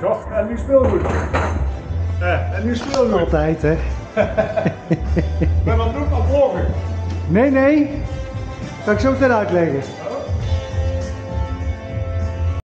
Ja, en nu speelgoed. Eh, en nu speelgoed. Altijd, hè? Maar wat doet dat dan morgen? Nee, nee. Ga ik zo meteen uitleggen. Oh.